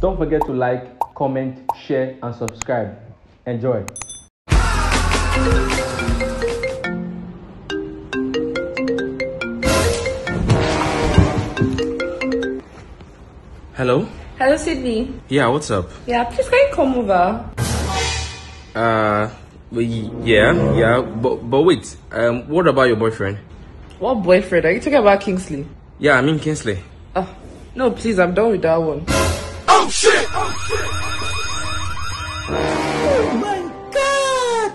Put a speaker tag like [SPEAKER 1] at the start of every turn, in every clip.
[SPEAKER 1] Don't forget to like, comment, share, and subscribe. Enjoy.
[SPEAKER 2] Hello?
[SPEAKER 3] Hello, Sydney.
[SPEAKER 2] Yeah, what's up?
[SPEAKER 3] Yeah, please can you come over?
[SPEAKER 2] Uh, yeah, yeah, but but wait. Um, what about your boyfriend?
[SPEAKER 3] What boyfriend? Are you talking about Kingsley?
[SPEAKER 2] Yeah, I mean Kingsley.
[SPEAKER 3] Oh, no, please, I'm done with that one.
[SPEAKER 4] Oh, oh shit! Oh my God!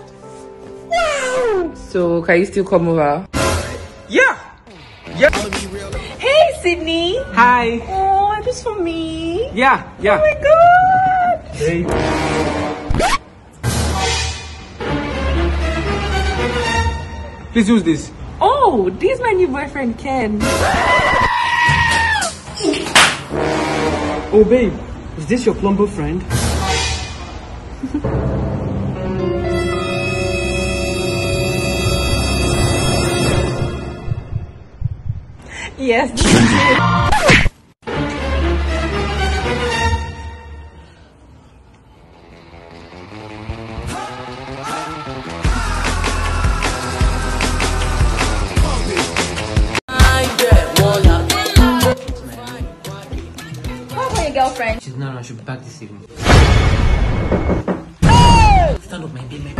[SPEAKER 4] Wow!
[SPEAKER 3] So, can you still come over?
[SPEAKER 2] Yeah. Yeah.
[SPEAKER 3] Hey, Sydney.
[SPEAKER 2] Hi.
[SPEAKER 3] Oh, this for me.
[SPEAKER 2] Yeah. Yeah.
[SPEAKER 3] Oh my god.
[SPEAKER 2] Hey. Please use this.
[SPEAKER 3] Oh, this is my new boyfriend, Ken.
[SPEAKER 5] Oh, babe, is this your plumber friend?
[SPEAKER 3] Yes,
[SPEAKER 6] girlfriend?
[SPEAKER 5] She's not, I should be back this evening. Stand up, my babe.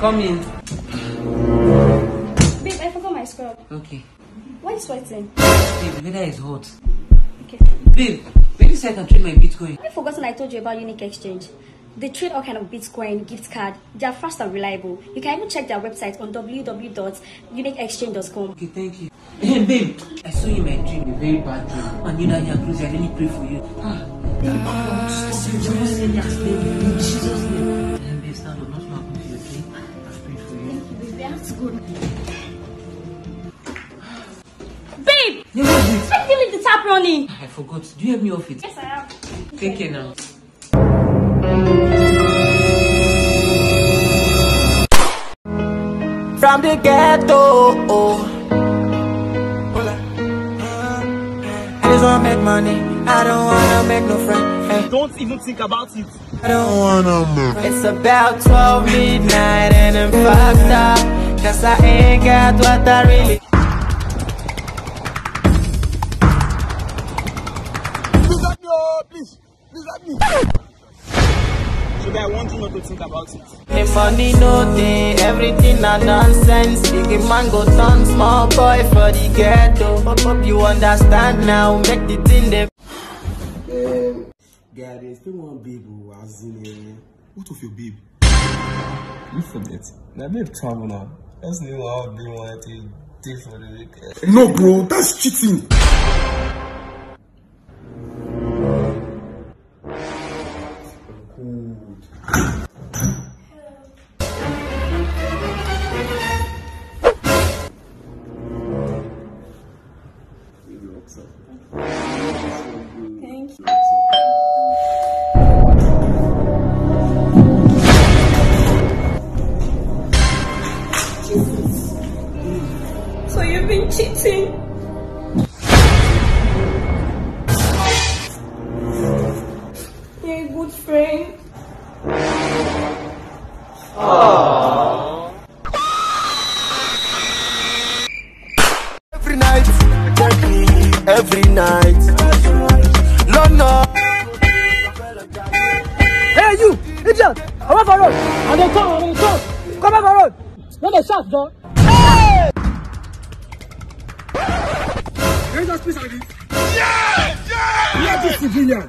[SPEAKER 5] Come in.
[SPEAKER 6] Babe, I forgot my scrub.
[SPEAKER 5] Okay.
[SPEAKER 6] Why you sweating?
[SPEAKER 5] Babe, the weather is hot.
[SPEAKER 6] Okay.
[SPEAKER 5] Babe, maybe say I can trade my Bitcoin.
[SPEAKER 6] Have you forgotten I told you about Unique Exchange? They trade all kind of Bitcoin, gift card. They are fast and reliable. You can even check their website on www.uniqueexchange.com.
[SPEAKER 5] Okay, thank you. Hey, babe, I saw you in my dream, a very bad dream. I that you are close, I really pray for you. Ah, babe, stop it. Just let me Jesus' name. Hey, babe, stand up. Nothing happened to you, okay? I've prayed for you.
[SPEAKER 6] That's good. Babe!
[SPEAKER 5] Yeah, what is it?
[SPEAKER 6] I feel like the tap running.
[SPEAKER 5] I forgot. Do you help me off it?
[SPEAKER 6] Yes, I am.
[SPEAKER 5] Take care now.
[SPEAKER 7] From the ghetto. I just wanna make money. I don't wanna make no friend. Hey.
[SPEAKER 4] Don't even think about it.
[SPEAKER 7] I don't wanna make. It's about 12 midnight and I'm fucked up. Cause I ain't got what I really.
[SPEAKER 4] Please help me, oh, please. Please help me. So I want you not to think about it.
[SPEAKER 7] The money no day, everything a nonsense. Big man go turn small boy for the ghetto. Hope, hope you understand now, make the thing them.
[SPEAKER 8] Eh, guy, there's still one babe who has in here.
[SPEAKER 4] What of your babe?
[SPEAKER 8] You forget. Now, babe travel now. That's new how they want to do for the weekend.
[SPEAKER 4] No, bro, that's cheating.
[SPEAKER 3] Cheating? Good friend.
[SPEAKER 7] Every night, every night. London.
[SPEAKER 9] Hey, you, idiot! Come the road! And they come, and they come! Come the road! No, they shout, John!
[SPEAKER 4] Piece of it? Yeah! Yeah! Let this civilian.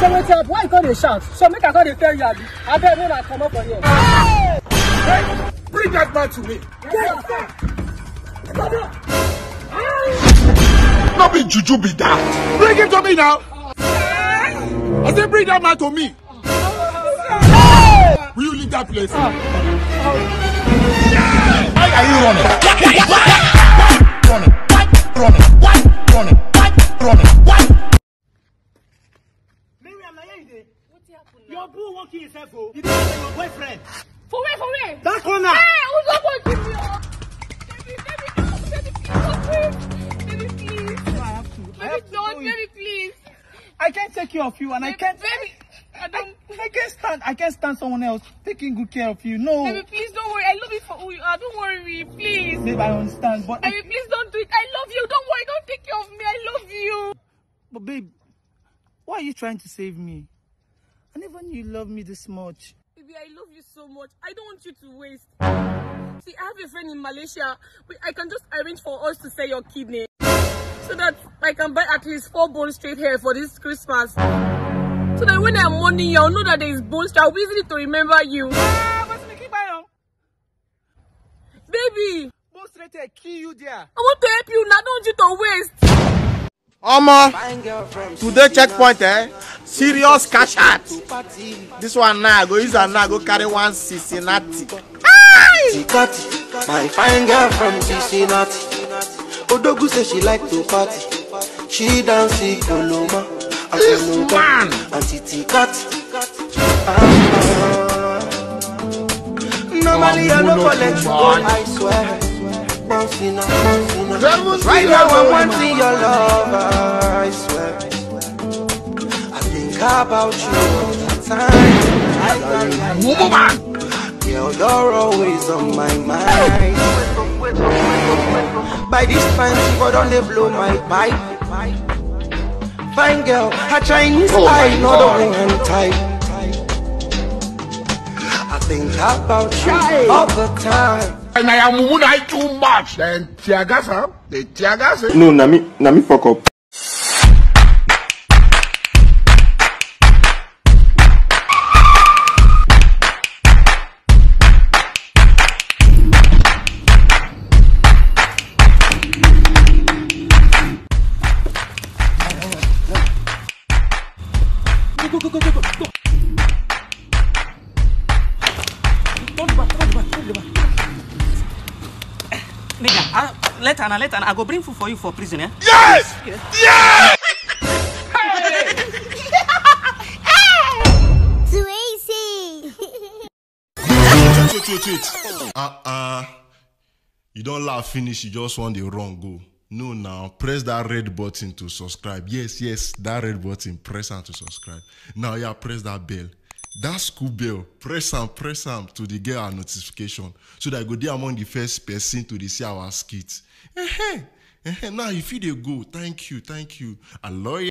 [SPEAKER 9] So wait up, why you call they shout? So make I call the fair yard. I bet when I come up for here.
[SPEAKER 4] Hey, bring that man to me. Not be juju be that. Bring him to me now. I said bring that man to me. Will you leave that place? Why are you running? running? Running? go walk
[SPEAKER 9] in yourself, go. You don't know your boyfriend.
[SPEAKER 6] For where, for where?
[SPEAKER 9] That corner.
[SPEAKER 6] Hey, who's not going give me? Baby, baby, baby, please, oh, baby, please.
[SPEAKER 9] No, I have to. Baby, I have not, baby, please. I can't take care of you and baby, I can't...
[SPEAKER 6] Baby, I don't...
[SPEAKER 9] I, I can't stand, I can't stand someone else taking good care of you, no.
[SPEAKER 6] Baby, please don't worry. I love you for who you are. Don't worry me, please.
[SPEAKER 9] Babe, I understand, but...
[SPEAKER 6] Baby, I... please don't do it. I love you. Don't worry. Don't take care of me. I love you.
[SPEAKER 9] But babe, why are you trying to save me? I never knew you loved me this much.
[SPEAKER 6] Baby, I love you so much. I don't want you to waste. See, I have a friend in Malaysia. I can just arrange for us to sell your kidney so that I can buy at least four bone straight hair for this Christmas. So that when I'm mourning you, I'll know that there is bone straight. I'll be easy to remember you.
[SPEAKER 9] Ah,
[SPEAKER 6] Baby,
[SPEAKER 9] Go straight there, kill you there.
[SPEAKER 6] I want to help you now. Don't you to waste.
[SPEAKER 10] Omo, today checkpoint eh, serious cash out. This one now I go use am now go carry one Cincinnati.
[SPEAKER 11] Tikati, my fine girl from Cincinnati. Odogu say she like to party. She dance in Koloma, Akoloma, and Tikati. Normally I no go let you go, I swear. Bouncing up. Right now I'm wanting your love, I swear. I think about you all the time. Woman! Girl, you're always on my mind. By this time, she don't they blow my pipe. Fine girl, her Chinese
[SPEAKER 10] Oh
[SPEAKER 11] eye, not the one type. I think about you all the time.
[SPEAKER 10] And I am woman too much. Then Tiagas, huh? The Tiagas.
[SPEAKER 12] No, na me, na me fuck up.
[SPEAKER 5] Go, go, go, go, go, go. go. Turn the back, turn the back, turn the back. Nigga, uh, later, na later, I go bring food for you for prison, eh?
[SPEAKER 10] Yes! Yes!
[SPEAKER 13] Too easy.
[SPEAKER 14] wait, wait, wait. Uh, uh, you don't laugh finish, you just want the wrong go. No, now press that red button to subscribe. Yes, yes, that red button, press on to subscribe. Now, yeah, press that bell. That school bell, press and press am to the get our notification so that I go there among the first person to dey see our skits. Eh, now, if you dey go, thank you, thank you. Love you.